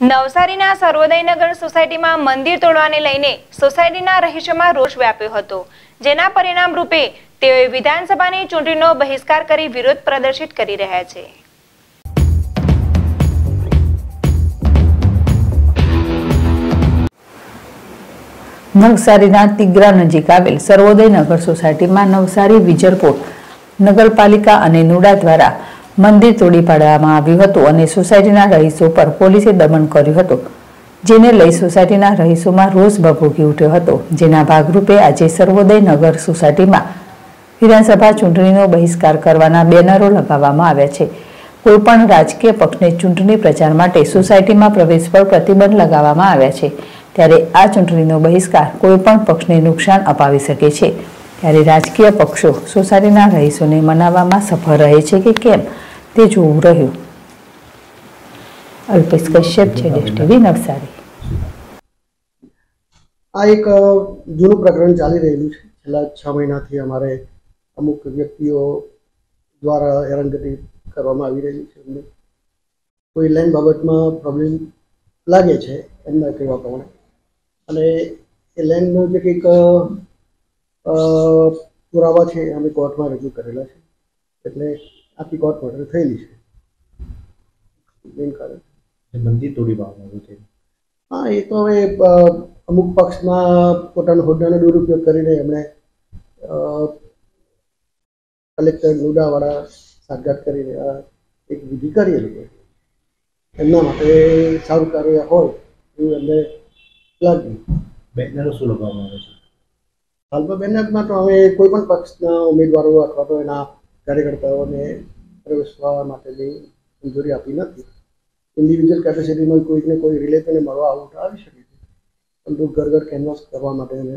નવસારીના સર્વોદયનગર સોસાયટીમાં મંદિર તોડવાને લઈને સોસાયટીના રહીશોમાં રોષ વ્યાપ્યો હતો. જેના પરિણામ રૂપે તેઓએ વિધાનસભાની ચૂંટણીનો બહિષ્કાર કરી વિરોધ પ્રદર્શિત કરી રહ્યા છે. નવસારીના તિગ્રા નજીક આવેલ સર્વોદય નગર સોસાયટીમાં નવસારી વિજરપોર્ટ નગરપાલિકા અને નુડા દ્વારા મંદિર તોડી પાડવામાં આવ્યું હતું અને સોસાયટીના રહીશો પર પોલીસે દમન કર્યું હતું, જેને લઈ સોસાયટીના રહીશોમાં રોષ ભભૂકી ઉઠ્યો હતો. જેના ભાગરૂપે આજે સર્વોદય નગર સોસાયટીમાં વિધાનસભા ચૂંટણીનો બહિષ્કાર કરવાના બેનરો લગાવવામાં આવ્યા છે. કોઈપણ રાજકીય પક્ષને ચૂંટણી પ્રચાર માટે સોસાયટીમાં પ્રવેશ પર પ્રતિબંધ લગાવવામાં આવ્યા છે. ત્યારે આ ચૂંટણીનો બહિષ્કાર કોઈપણ પક્ષને નુકસાન અપાવી શકે છે. ત્યારે રાજકીય પક્ષો સોસાયટીના રહીશોને મનાવવામાં સફળ રહે છે કે કેમ? તે જોવું રહ્યું. અલ્પેશ કશ્યપ છે ડેશ નવસારી. આ એક જૂનું પ્રકરણ ચાલી રહેલું છે. છેલ્લા છ મહિનાથી અમારે અમુક વ્યક્તિઓ દ્વારા હેરાનગતિ કરવામાં આવી રહી છે. અમને કોઈ લેન્ડ બાબતમાં પ્રોબ્લેમ લાગે છે એમના કહેવા પ્રમાણે. અને એ લેન્ડનું જે કંઈક પુરાવા છે એ અમે કોર્ટમાં રજૂ કરેલા છે. એટલે આખી કોર્ટ ઓર્ડર થયેલી છે. મેઇન કારણ મંદિર તોડી પાડવાનું છે. હા એ તો હવે અમુક પક્ષમાં પોતાના હોદ્દાનો દુરુપયોગ કરીને એમણે કલેક્ટર નુડાવાળા સાતગાંઠ કરીને એક વિધિ કરી એ એમના માટે સારું કાર્ય હોય એવું એમને લાગ્યું. બેનરો શું લગાવવામાં આવે છે? હાલમાં બેનરમાં તો હવે કોઈ પણ પક્ષના ઉમેદવારો અથવા તો એના કાર્યકર્તાઓને પ્રવેશવા માટેની મંજૂરી આપી નથી. ઇન્ડિવિજ્યુઅલ કેપેસિટીમાં કોઈકને કોઈ રિલેટને મળવા આવું આવી શકે છે. પરંતુ ઘર ઘર કેનવાસ કરવા માટે એને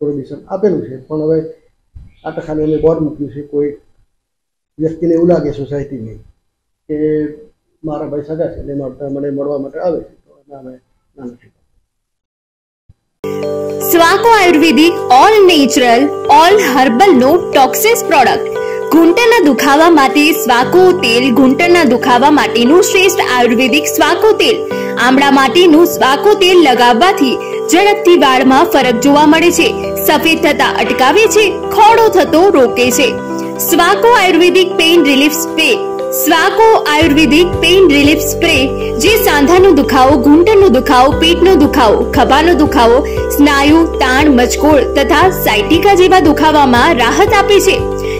પ્રોહિબિશન આપેલું છે. પણ હવે આ તો ખાલી અમે બોર્ડ મૂક્યું છે. કોઈ વ્યક્તિને એવું લાગે સોસાયટીની કે મારા ભાઈ સગા છે એટલે મને મળવા માટે આવે છે. તો એમાં અમે ના નથી સ્વાકો ayurvedic all natural all herbal no toxins product ઘૂંટણના દુખાવા માટે સ્વાકો તેલ ઘૂંટણના દુખાવા માટેનું શ્રેષ્ઠ આયુર્વેદિક સ્વાકો તેલ. આમળા માટેનું સ્વાકો તેલ લગાવવાથી ઝડપથી વાળમાં ફરક જોવા મળે છે. સફેદ થતા અટકાવે છે, ખોડો થતો રોકે છે. Swaco ayurvedic pain relief spray. Swaco ayurvedic pain relief spray જે સાંધાનો દુખાવો ઘૂંટણનો દુખાવો, પેટનો દુખાવો, ખભાનો દુખાવો, સ્નાયુ, તાણ મચકોળ તથા સાયટિકા જેવા દુખાવામાં રાહત આપે છે.